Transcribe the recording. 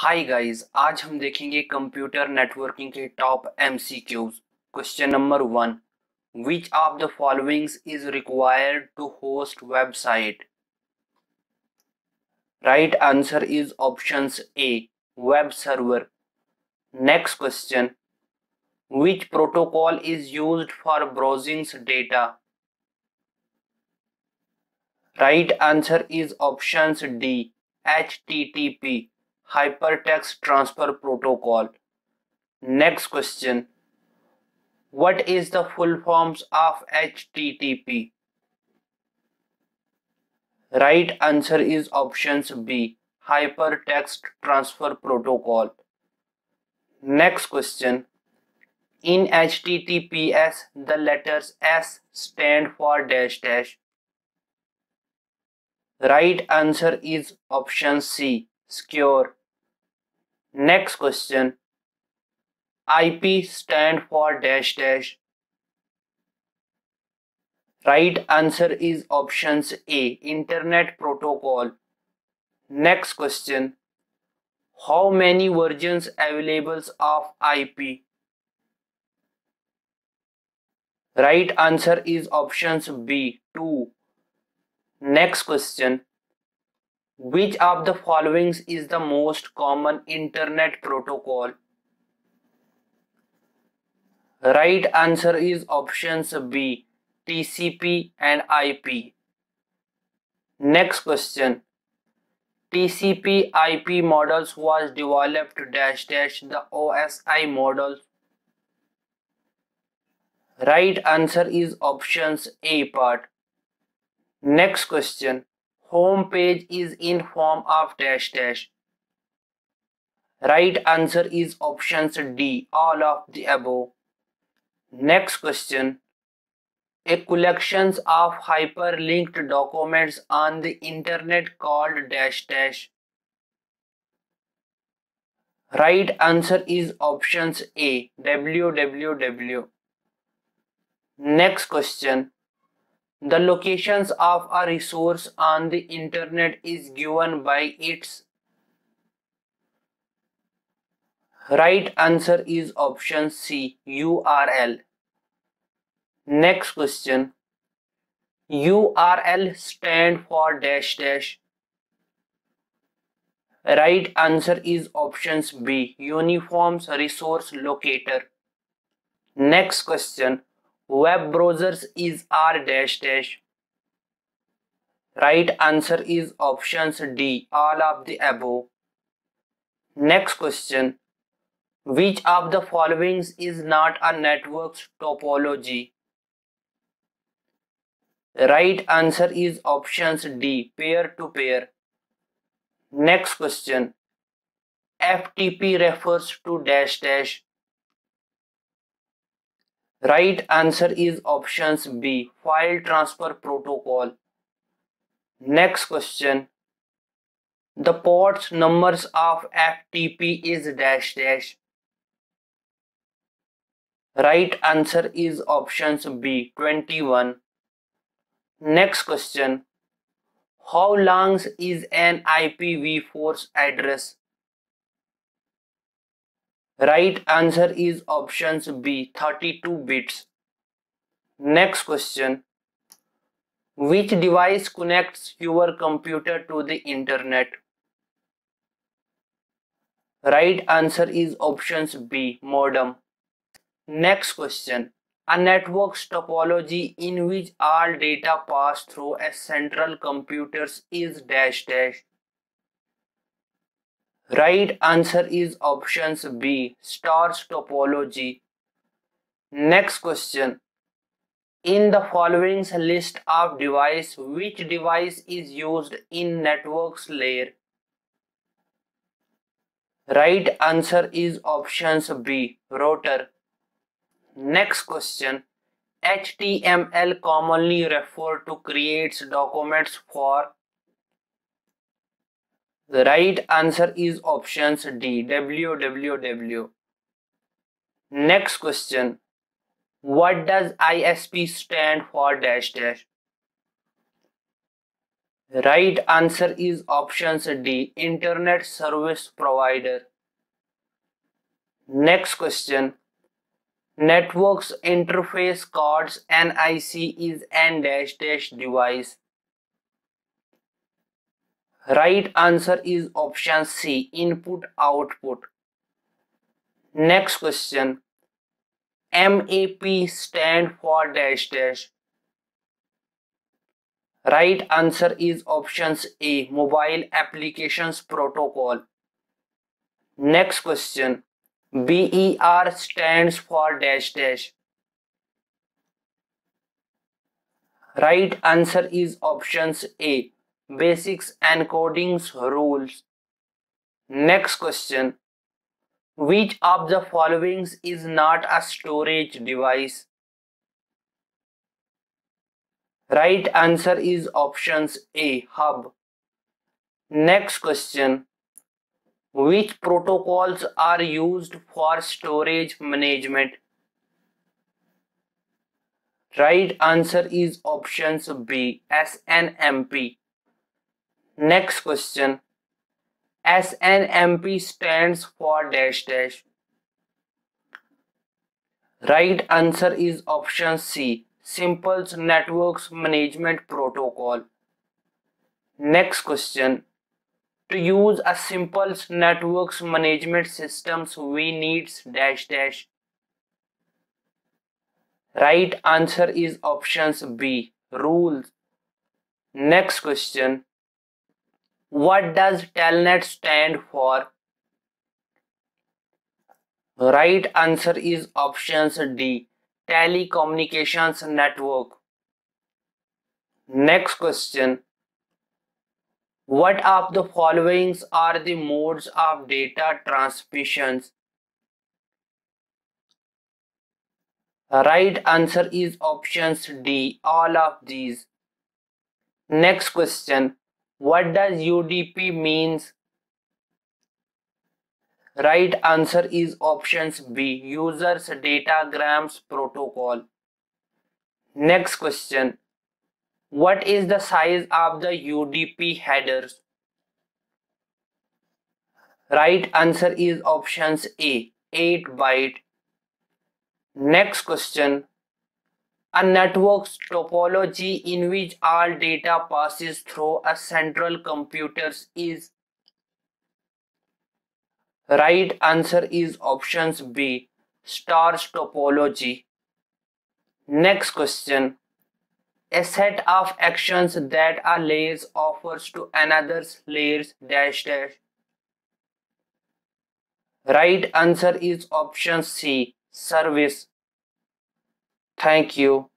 Hi guys आज हम देखेंगे कंप्यूटर नेटवर्किंग के top MCQs question number one which of the followings is required to host website right answer is options A web server next question which for is data right answer is right D H T T http hypertext transfer protocol. Next question. What is the full forms of http right answer is options b hypertext transfer protocol. Next question. In HTTPS, the letters S stand for dash dash. Right answer is option C, secure. Next question. IP stand for dash dash. Right answer is options A, Internet Protocol. Next question. How many versions available of IP? Right answer is options B 2. Next question. Which of the followings is the most common internet protocol? Right answer is options B TCP and IP. Next question. TCP IP models was developed dash dash the OSI models Right answer is options A part. Next question. Home page is in form of dash dash. Right answer is options D, all of the above. Next question. A collections of hyperlinked documents on the internet called dash dash. Right answer is options A, www. Next question. The locations of a resource on the internet is given by its right answer is option C URL. Next question. URL stand for dash dash. Right answer is options B Uniform Resource Locator. Next question web browsers is r dash dash. Right answer is options d all of the above. Next question. Which of the followings is not a network topology? Right answer is options d peer to peer. Next question. Ftp refers to dash dash Right answer is options B, file transfer protocol. Next question. The ports numbers of FTP is dash dash. Right answer is options B, 21. Next question. How long is an IPv4 address? Right answer is options B 32 bits. Next question. Which device connects your computer to the internet? Right answer is options B modem. Next question. A network topology in which all data pass through a central computer is dash dash. Right answer is options B, stars topology. Next question. In the following list of device, which device is used in networks layer? Right answer is options B, router. Next question. HTML commonly referred to creates documents for the right answer is options D, www. Next question. What does ISP stand for dash dash? Right answer is options D, Internet Service Provider. Next question. Networks Interface Cards NIC is N dash dash device. Right answer is option C, input output. Next question. MAP stand for dash dash. Right answer is options A, Mobile Applications Protocol. Next question. BER stands for dash dash. Right answer is options A, Basics and Encodings Rules. Next question. Which of the following is not a storage device? Right answer is options A, hub. Next question. Which protocols are used for storage management? Right answer is options B, SNMP. Next question. SNMP stands for dash dash. Right answer is option C, Simple Networks Management Protocol. Next question. To use a simple networks management systems, we need dash dash. Right answer is options B, rules. Next question. What does Telnet stand for? Right answer is options D, telecommunications network. Next question. What of the following are the modes of data transmissions? Right answer is options D, all of these. Next question. What does UDP means? Right answer is options B, Users Datagrams Protocol. Next question. What is the size of the UDP headers? Right answer is options A, 8 byte. Next question. A network's topology in which all data passes through a central computer is Right answer is options B, stars topology. Next question. A set of actions that a layer offers to another's layers dash dash. Right answer is option C, service. Thank you.